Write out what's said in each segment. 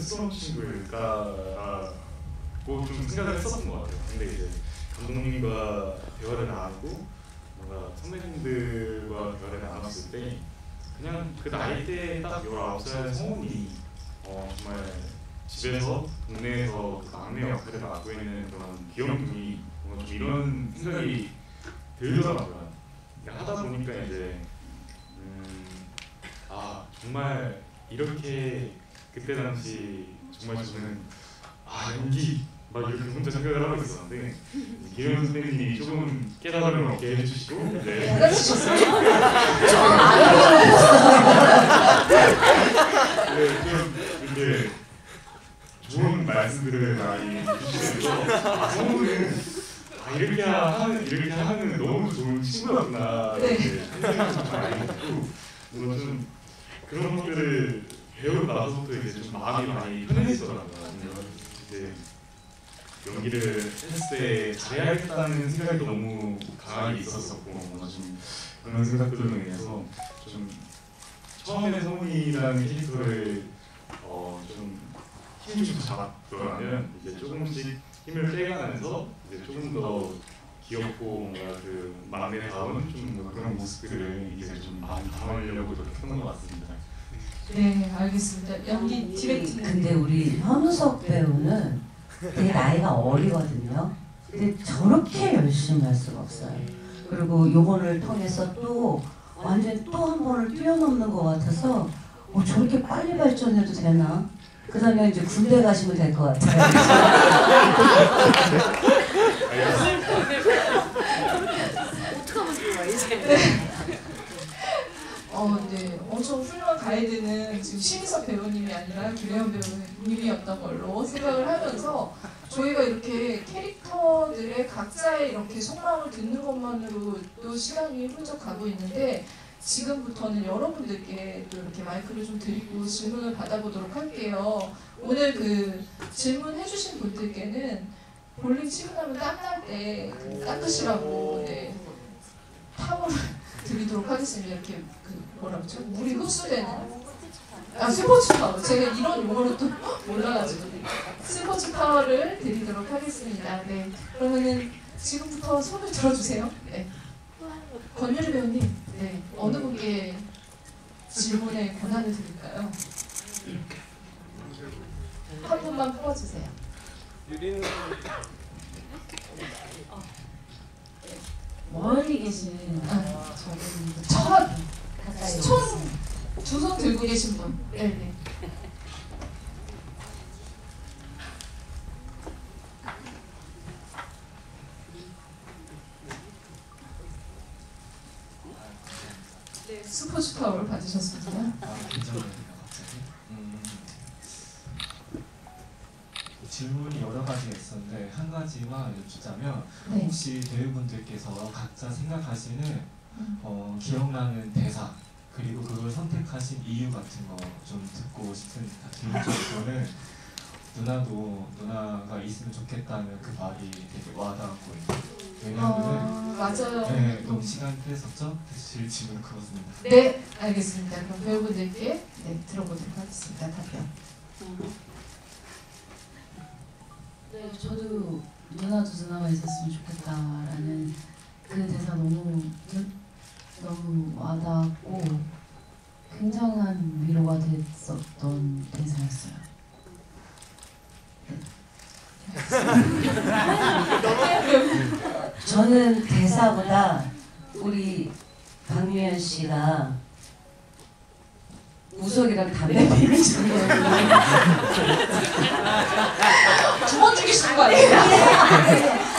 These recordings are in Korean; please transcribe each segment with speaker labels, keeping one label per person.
Speaker 1: 스스럼 친구일까라고 좀 생각을 했었던 것 같아요. 근데 이제 감독님과 대화를 나누고 뭔가 선배님들과 대화를 나눴을 때 그냥 그 나이 때딱 19살 성훈이 어, 정말 집에서 동네에서 그 막내 역할을 맡고 있는 그런 귀염둥이 뭔가 좀 이런 생각이 들더라고요. 하다 보니까 이제 음, 아 정말 이렇게 그때 당시 정말 저는 아 연기 막 이렇게 혼자 생각을 하고 있었는데 기현 선생님이 조금 깨달음을 얻게 해주시고 네. 네, 좀 이렇게 좋은 말씀들을 많이 해주시면서 아 성우는 아 이렇게 하는 이렇게 하는 너무 좋은 친구였구나
Speaker 2: 네.
Speaker 1: 이렇게 생각을 좀 많이 좀 그런 것들을 배우고 나서부터 이제 좀 마음이 많이 편해지더라고요. 이제 연기를 했을 때 잘해야겠다는 생각이 너무 강하게 있었었고 뭔가 좀 그런 생각들로 인해서 좀 처음에 성훈이라는 캐릭터를 어, 좀 힘을 좀 잡았더라면 이제 조금씩 힘을 빼가면서 이제 조금 더 귀엽고 뭔가 그 마음에 닿은 좀 그런 모습들을 이제 좀 많이 담으려고 노력했던 것 같습니다.
Speaker 2: 네, 알겠습니다. 연기 디렉팅.
Speaker 3: 근데 우리 현우석 배우는 되게 나이가 어리거든요. 근데 저렇게 열심히 할 수가 없어요. 그리고 요번을 통해서 또 완전 또 한 번을 뛰어넘는 것 같아서 어, 저렇게 빨리 발전해도 되나? 그 다음에 이제 군대 가시면 될 것 같아요.
Speaker 2: 어, 네. 엄청 훌륭한 가이드는 지금 신희석 배우님이 아니라 김혜원 배우님이었던 걸로 생각을 하면서 저희가 이렇게 캐릭터들의 각자의 이렇게 속마음을 듣는 것만으로도 시간이 훌쩍 가고 있는데 지금부터는 여러분들께 또 이렇게 마이크를 좀 드리고 질문을 받아보도록 할게요. 오늘 그 질문해주신 분들께는 볼링 치고 나면 땀 날 때 닦으시라고 네, 타월을 드리도록 하겠습니다. 이렇게 그 뭐라 그러죠? 물이 흡수되는 아 스포츠 타월 제가 이런 용어를 또 몰라가지고 스포츠 타월을 드리도록 하겠습니다. 네 그러면은 지금부터 손을 들어주세요. 네 권유리 배우님 네 어느 분께 질문의 권한을 드릴까요? 한 분만 뽑아주세요.
Speaker 4: 유리는
Speaker 3: 멀리 계신
Speaker 2: 아,
Speaker 3: 저분
Speaker 2: 첫
Speaker 3: 오신
Speaker 2: 두손 들고 계신 분. 네, 네. 네,
Speaker 5: 배우분들께서 각자 생각하시는
Speaker 2: 음.
Speaker 5: 어, 기억나는 대사 그리고 그걸 선택하신 이유 같은 거 좀 듣고 싶습니다. 개인적으로는 누나도 누나가 있으면 좋겠다는 그 말이 되게 와닿았고 왜냐하면
Speaker 2: 어, 맞아요.
Speaker 5: 네, 너무 시간 뺐었죠? 사실 질문 그렇습니다.
Speaker 2: 네, 알겠습니다. 그럼 배우분들께 네, 들어보도록 하겠습니다. 답변.
Speaker 3: 네, 저도 누나도 누나가 있었으면 좋겠다라는 그 대사 너무 너무 와닿고 굉장한 위로가 됐었던 대사였어요. 저는 대사보다 우리 박미연 씨가 우석이랑 담배 피는 장면이
Speaker 2: 두번 죽이시는 거 아니에요?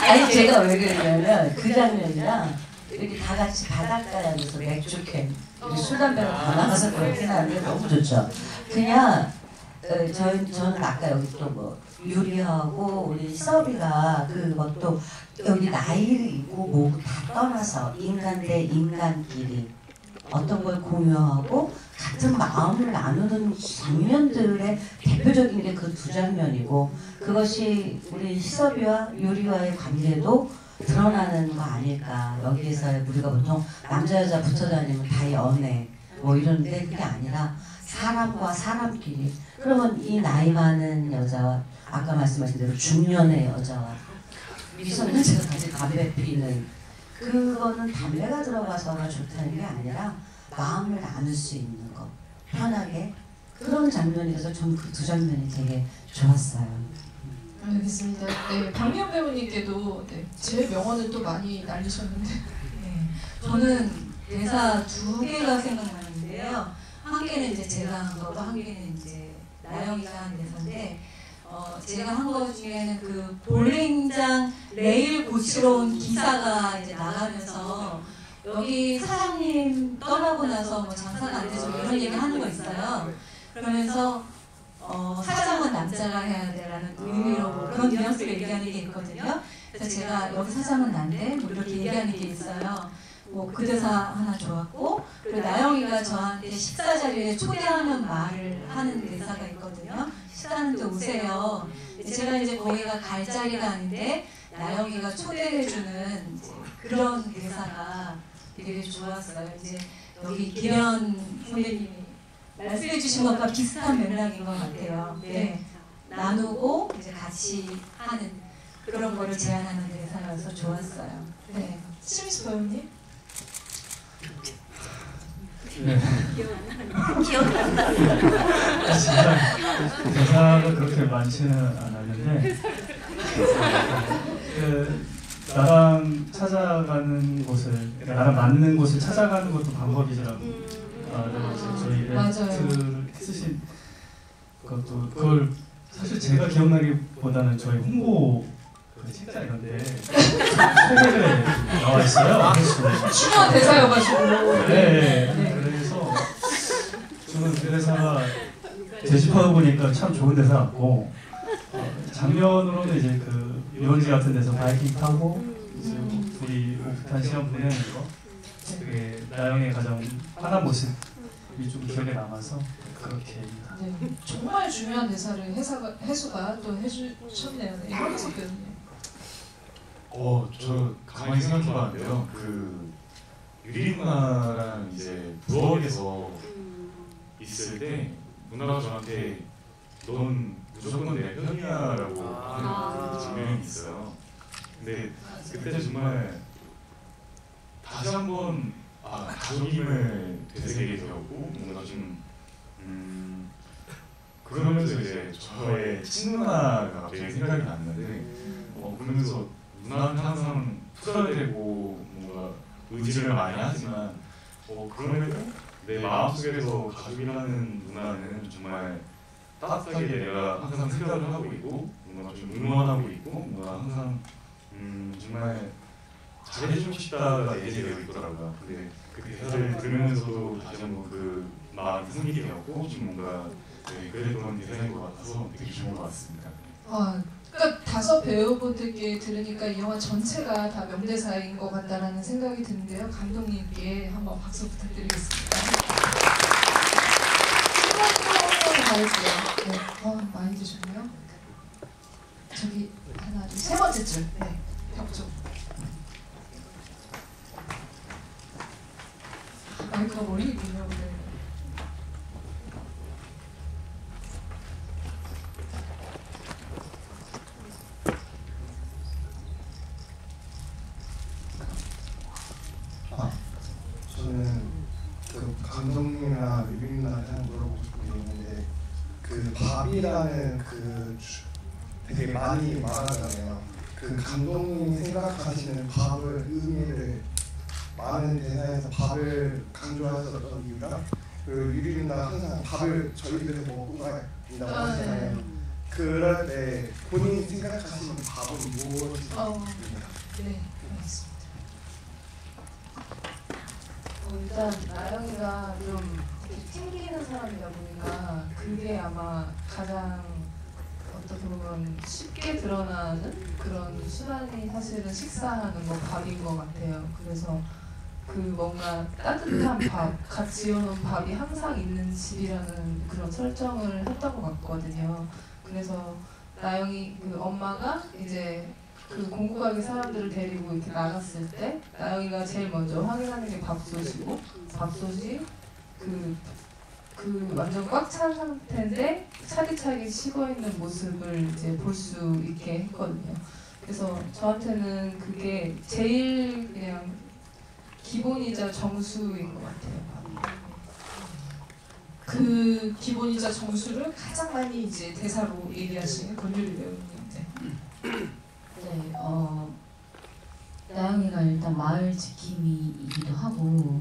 Speaker 3: 아니 제가 왜 그러냐면 그 장면이랑 이렇게 다 같이 바닷가에서 맥주캔 우리 술 담배가 다 나가서 그렇긴 한데 너무 좋죠. 그냥 어, 저, 저는 아까 여기 또뭐 유리하고 우리 서비가 그것도 여기 나이를 있고 뭐고 다 떠나서 인간 대 인간끼리 어떤 걸 공유하고 같은 마음을 나누는 장면들의 대표적인 게 그 두 장면이고 그것이 우리 시섭이와 요리와의 관계도 드러나는 거 아닐까. 여기에서 우리가 보통 남자 여자 붙어 다니면 다 연애 뭐 이러는데 그게 아니라 사람과 사람끼리. 그러면 이 나이 많은 여자와 아까 말씀하신 대로 중년의 여자와 미성년자가 같이 피는 그거는 담배가 들어가서가 좋다는 게 아니라 마음을 나눌 수 있는 거 편하게 그런 장면이라서 전그두 장면이 되게 좋았어요.
Speaker 2: 알겠습니다. 네, 박미연 배우님께도 네, 제 명언을 또 많이 날리셨는데
Speaker 4: 네, 저는 대사 두 개가 생각나는데요. 한 개는 이제 제가 한 거고 한 개는 이제 나영이가 한 대사인데 어, 제가 한거 중에는 그 볼링장 레일 고치러 온 기사가 이제 나가면서 여기 사장님 떠나고 나서 뭐 장사가 안 돼서 이런 얘기 하는 거 있어요. 그러면서 어, 사장은 남자가 해야 돼라는 의미로 뭐 그런 뉘앙스로 얘기하는 게 있거든요. 그래서 제가 여기 사장은 난데 뭐 이렇게 얘기하는 게 있어요. 뭐 그 대사 하나 좋았고 그리고 나영이가 저한테 식사 자리에 초대하는 말을 하는 대사가 있거든요. 식사하는데 오세요. 제가 이제 거기가 갈 자리가 아닌데 나영이가 초대해주는 그런 대사가 되게 좋았어요. 이제 여기 기현 선배님이 말씀해주신 것과 비슷한 맥락인 것 같아요. 네. 나누고 이제 같이 하는 그런 거를 제안하는 대사라서 좋았어요.
Speaker 2: 네, 심수 배우님
Speaker 6: 네. 진짜 대사가 그렇게 많지는 않았는데 그 나랑 찾아가는 곳을 그러니까 나랑 맞는 곳을 찾아가는 것도 방법이라고 아, 이제 저희. 멘트를 쓰신 것도 그걸 사실 제가 기억나기보다는 저희 홍보 그 책자 이런데 소개를 나와 있어요. 그래서
Speaker 2: 중요한 대사여가지고
Speaker 6: 네,
Speaker 2: 네.
Speaker 6: 그래서 저는 그 대사가 되짚어 보니까 참 좋은 대사 같고 어, 장면으로는 이제 그 유원지 같은 데서 바이킹 타고 이제 뭐 둘이 오붓한 시간 보내는 거 그게 나영의 가장 환한 모습이 좀 기억에 남아서 그렇게
Speaker 2: 네, 정말 중요한 대사를 해사가, 해수가 또 해주셨네요. 네, 황석 배우님.
Speaker 1: 어, 저 가만히 생각해봤는데요. 그 유리 누나랑 이제 부엌에서 있을 때 누나가 저한테 넌 무조건 내 편이야라고 하는 장면이 있어요. 근데 그때 정말 다시 한번 아, 가족임을 되새기게 되었고 뭔가 좀 음, 그러면서 이제 저의 친누나가 갑자기 생각이 났는데 어, 그러면서 누나는 항상 투덜대고 뭔가 의지를 많이 하지만 어, 그럼에도 내 마음속에서 가족이라는 누나는 정말 따뜻하게 내가 항상 생각을 하고 있고 뭔가 좀 응원하고 있고 뭔가 항상 음, 정말 잘해주고 싶다가 내재되어 있더라고요. 근데 그 대사를 들으면서도 다시 한번 그 마음이 생기게 되었고 좀 뭔가 네, 그랬던 대사인 것 같아서 되게 좋은 것 같습니다.
Speaker 2: 아, 그러니까 다섯 배우분들께 들으니까 이 영화 전체가 다 명대사인 것 같다라는 생각이 드는데요. 감독님께 한번 박수 부탁드리겠습니다. 네, 어, 많이 드셨네요. 저기 하나, 둘, 세 번째 줄. 네, 벽쪽. 마이크가 멀리 있군요, 오늘.
Speaker 7: 저는 그 감독님이나 유빈님한테 하나 물어보고 싶은 게 있는데 그 밥이라는 그 주- 되게 많이 말하잖아요. 그 감독님이 생각하시는 밥을 의미를 많은 대사에서 밥을 강조하셨던 이유가 그리고 유빈이나 항상 밥을 저희들이 먹고 간다고
Speaker 2: 아,
Speaker 7: 하잖아요.
Speaker 2: 네.
Speaker 7: 그럴 때 본인이 생각하시는 밥은 무엇인가?
Speaker 2: 어, 네, 알겠습니다. 어, 일단 나영이가 좀 튕기는 사람이다 보니까 그게 아마 가장 어떻게 보면 쉽게 드러나는 그런 수단이 사실은 식사하는 거 밥인 것 같아요. 그래서 그 뭔가 따뜻한 밥, 갓 지어놓은 밥이 항상 있는 집이라는 그런 설정을 했던 것 같거든요. 그래서 나영이 그 엄마가 이제 그 가게 사람들을 데리고 이렇게 나갔을 때 나영이가 제일 먼저 확인하는 게 밥솥이고 밥솥이 그 그 완전 꽉 찬 상태인데 차디차디 식어 있는 모습을 이제 볼 수 있게 했거든요. 그래서 저한테는 그게 제일 그냥 기본이자 정수인 것 같아요. 그 기본이자 정수를 가장 많이 이제 대사로 얘기하시는 권유리 배우님. 네.
Speaker 8: 네, 어, 나영이가 일단 마을 지킴이이기도 하고,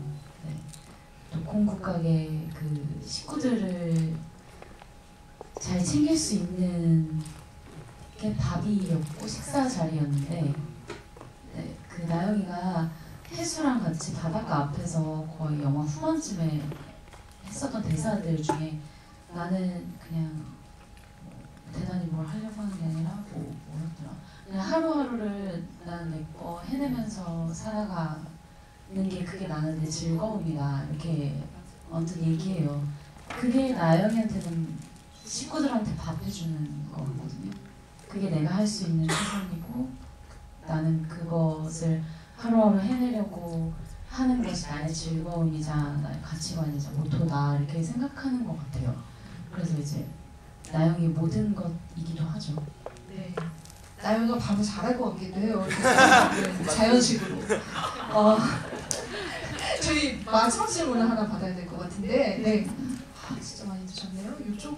Speaker 8: 네, 또 콩국가게 그 식구들을 잘 챙길 수 있는 게 밥이었고 식사 자리였는데, 네, 그 나영이가 혜수랑 같이 바닷가 앞에서 거의 영화 후반쯤에 했었던 대사들 중에 나는 그냥 뭐 대단히 뭘 하려고 하는 게 아니라 뭐 뭐였더라. 그냥 하루하루를 나는 내거 해내면서 살아가는 게 그게 나는 내 즐거움이다 이렇게 언뜻 얘기해요. 그게 나영이한테는 식구들한테 밥 해주는 거거든요. 그게 내가 할 수 있는 최선이고 나는 그것을 하루하루 해내려고 하는 것이 나의 즐거움이자 나의 가치관이자 모토다 이렇게 생각하는 것 같아요. 그래서 이제 나영이 모든 것이기도 하죠.
Speaker 2: 네. 나영이가 밥을 잘할 것 같기도 해요. 네, 자연식으로. 어, 저희 마지막 질문을 하나 받아야 될 것 같은데, 네. 아, 진짜 많이 드셨네요. 이쪽.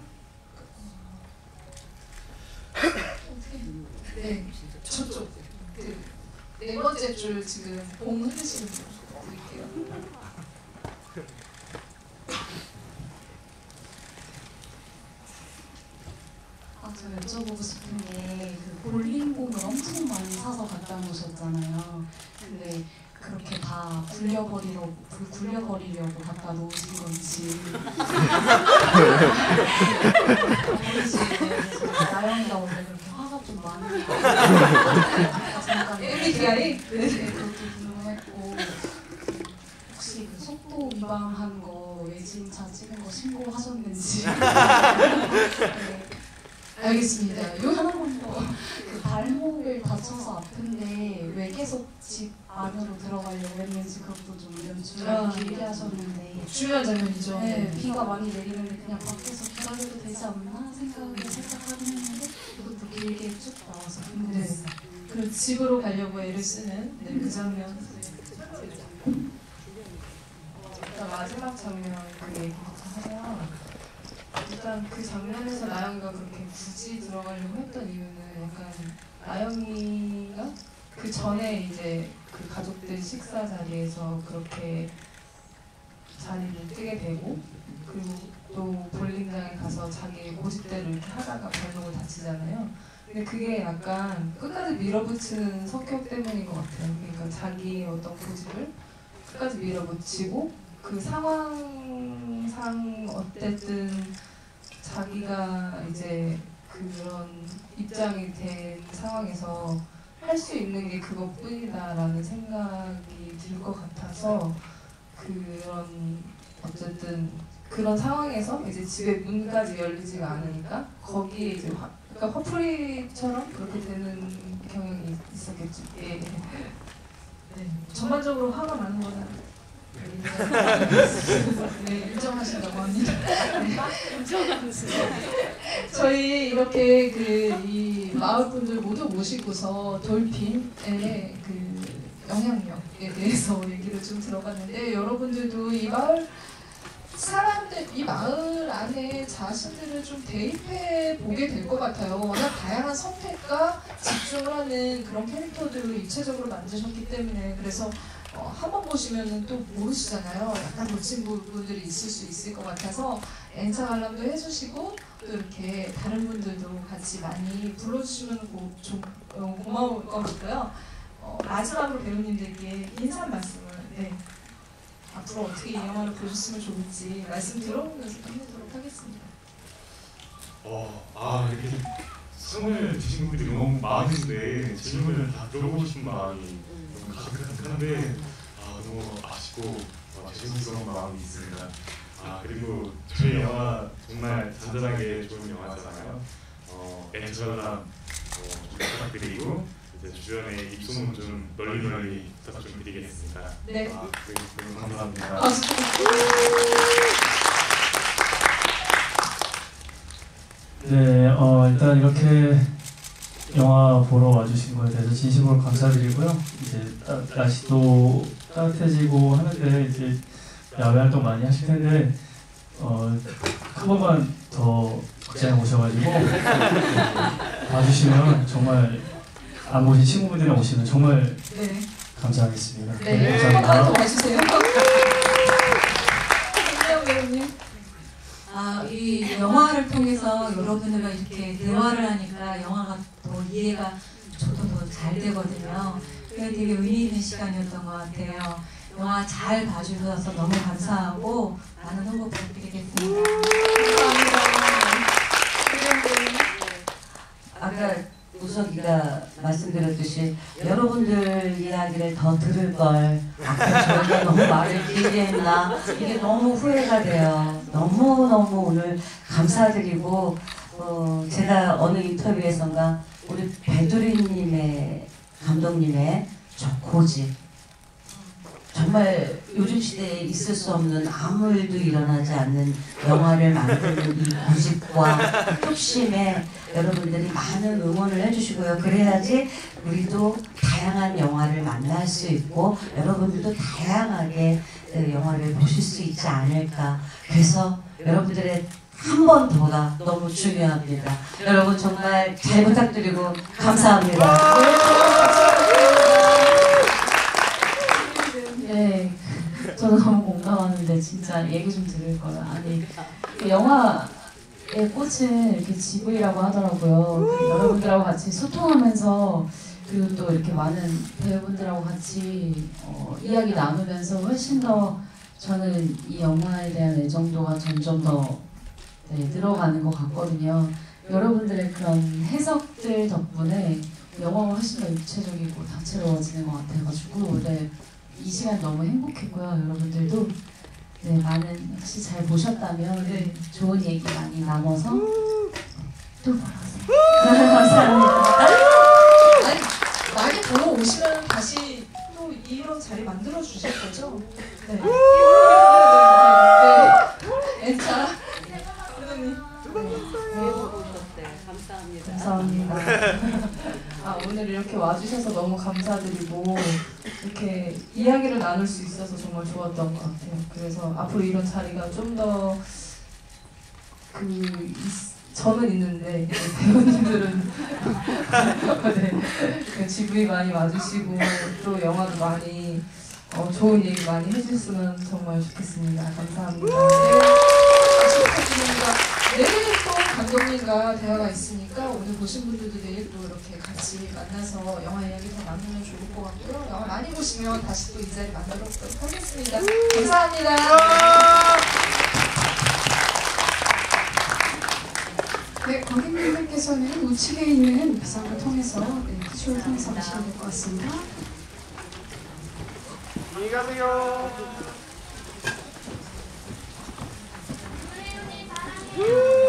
Speaker 2: 네, 저쪽. 그, 네 번째 줄 지금 봉 흔드시는 분 드릴게요.
Speaker 8: 아, 저 여쭤보고 싶은 게 그 볼링공을 엄청 많이 사서 갖다 놓으셨잖아요. 근데 그렇게 다 굴려버리려고 굴- 굴려버리려고 갖다 놓으신 건지. 나영이가 원래 그렇게 화가 좀 아까 잠깐
Speaker 2: MBTI?
Speaker 8: 네, 그것도 궁금했고 혹시 그 속도 위반한 거 외진차 찍은 거 신고하셨는지. 네.
Speaker 2: 알겠습니다. 요
Speaker 8: 하나만 더. 그 발목을 다쳐서 아픈데 왜 계속 집 안으로 들어가려고 했는지 그것도 좀 연출을
Speaker 2: 아.
Speaker 8: 길게 하셨는데
Speaker 2: 중요한 장면이죠.
Speaker 8: 네, 비가 많이 내리는데 그냥 밖에서 기다려도 되지 않나 생각을 살짝 하긴 했는데 그것도 길게 쭉 나와서 궁금했어요.
Speaker 2: 그 집으로 가려고 애를 쓰는 네, 그 장면. 마지막 장면 그 얘기부터 하면 일단 그 장면에서 나영이가 그렇게 굳이 들어가려고 했던 이유는 약간 나영이가 그 전에 이제 그 가족들 식사 자리에서 그렇게 자리를 뜨게 되고 그리고 또 볼링장에 가서 자기 고집대로 이렇게 하다가 발목을 다치잖아요. 근데 그게 약간 끝까지 밀어붙이는 성격 때문인 것 같아요. 그러니까 자기의 어떤 고집을 끝까지 밀어붙이고 그 상황상 어쨌든 자기가 이제 그런 입장이 된 상황에서 할 수 있는 게 그것뿐이다라는 생각이 들 것 같아서 그런 어쨌든 그런 상황에서 이제 집의 문까지 열리지가 않으니까 거기에 이제 화, 그러니까 화풀이처럼 그렇게 되는 경향이 있었겠죠. 예. 네. 전반적으로 화가 많은 거는 네, 인정하신다고 합니다. 네. 저희 이렇게 그이 마을 분들 모두 모시고서 돌핀의 그 영향력에 대해서 얘기를 좀 들어봤는데 여러분들도 이 마을 사람들 이 마을 안에 자신들을 좀 대입해 보게 될 것 같아요. 워낙 다양한 선택과 집중을 하는 그런 캐릭터들을 입체적으로 만드셨기 때문에 그래서 어, 한번 보시면은 또 모르시잖아요. 약간 놓친 부분들이 있을 수 있을 것 같아서 엔차 관람도 해주시고 또 이렇게 다른 분들도 같이 많이 불러주시면 고, 좀 어, 고마울 것 같고요. 어, 마지막으로 배우님들께 인사 말씀을 네. 앞으로 어떻게 이 영화를 보셨으면 좋을지 말씀 들어보면서 끝내도록 하겠습니다.
Speaker 1: 어, 아 이렇게 손을 드신 분들이 너무 많은데 질문을 다 들어보고 마음이 가득한데 아 너무 아쉽고 어, 죄송스러운 마음이 있습니다. 아 그리고 저희 영화 정말 잔잔하게 좋은 영화잖아요. 어, 엔젤라 어, 좀 부탁드리고 이제 주변에 입소문 좀 널리 널리 부탁 좀 드리겠습니다.
Speaker 2: 네.
Speaker 1: 아, 네, 네, 감사합니다.
Speaker 2: 아,
Speaker 6: 네, 어, 일단 이렇게 영화 보러 와주신 거에 대해서 진심으로 감사드리고요. 이제 따, 날씨도 따뜻해지고 하는데 이제 야외 활동 많이 하실 텐데 어, 한 번만 더 극장에 오셔가지고 봐주시면 정말 안 보신 친구분들이 오시면 정말
Speaker 2: 네.
Speaker 6: 감사하겠습니다.
Speaker 2: 네. 한 번만 더 와주세요.
Speaker 4: 아, 이 영화를 통해서 여러분들과 이렇게 대화를 하니까 영화가 더 이해가 저도 더 잘 되거든요. 그게 되게 의미 있는 시간이었던 것 같아요. 영화 잘 봐주셔서 너무 감사하고 많은 홍보 부탁드리겠습니다.
Speaker 2: 감사합니다.
Speaker 3: 아까 우석이가 말씀드렸듯이 여러분들 이야기를 더 들을 걸 저희가 너무 말을 길게 했나 이게 너무 후회가 돼요. 너무 너무 오늘 감사드리고 어, 제가 어느 인터뷰에선가 우리 배두리님의 감독님의 저 고집 정말 요즘 시대에 있을 수 없는 아무 일도 일어나지 않는 영화를 만드는 이 고집과 뚝심에 여러분들이 많은 응원을 해주시고요. 그래야지 우리도 다양한 영화를 만날 수 있고 여러분들도 다양하게 그 영화를 보실 수 있지 않을까. 그래서 여러분들의 한 번 더가 너무 중요합니다. 여러분 정말 잘 부탁드리고 감사합니다.
Speaker 8: 네, 저도 너무 공감하는데 진짜 얘기 좀 들을 거예요. 아니 그 영화 의 꽃은 이렇게 지브이라고 하더라고요. 그 여러분들하고 같이 소통하면서 그리고 또 이렇게 많은 배우분들하고 같이 어, 이야기 나누면서 훨씬 더 저는 이 영화에 대한 애정도가 점점 더 네, 늘어가는 것 같거든요. 여러분들의 그런 해석들 덕분에 영화가 훨씬 더 입체적이고 다채로워지는 것 같아가지고 네, 이 시간 너무 행복했고요. 여러분들도 네, 많은 혹시 잘 보셨다면 네, 좋은 얘기 많이 나눠서 또 보러 오세요. 감사합니다.
Speaker 2: 아니, 많이 보러 오시면 다시 또 이런 자리 만들어 주실 거죠? 네. 네. 네. 엔차. 선생님. 감사합니다. 아, 오늘 이렇게 와주셔서 너무 감사드리고 이렇게 이야기를 나눌 수 있어서 정말 좋았던 것 같아요. 그래서 앞으로 이런 자리가 좀 더 그 저는 있는데 배우님들은 네, 그 GV 많이 와주시고 또 영화도 많이 어, 좋은 얘기 많이 해주셨으면 정말 좋겠습니다. 감사합니다. 부탁드립니다. 내일은 또 감독님과 대화가 있으니까 오늘 보신 분들도 내일 또 이렇게 같이 만나서 영화 이야기 더 나누면 좋을 것 같고요. 영화 많이 보시면 다시 또 이 자리 만나러 하겠습니다. 감사합니다.
Speaker 9: 네, 고객님들께서는 우측에 있는 비상을 통해서 네, 티슈를 통해서 가시면 될 것 같습니다.
Speaker 7: 안녕히 가세요. 음.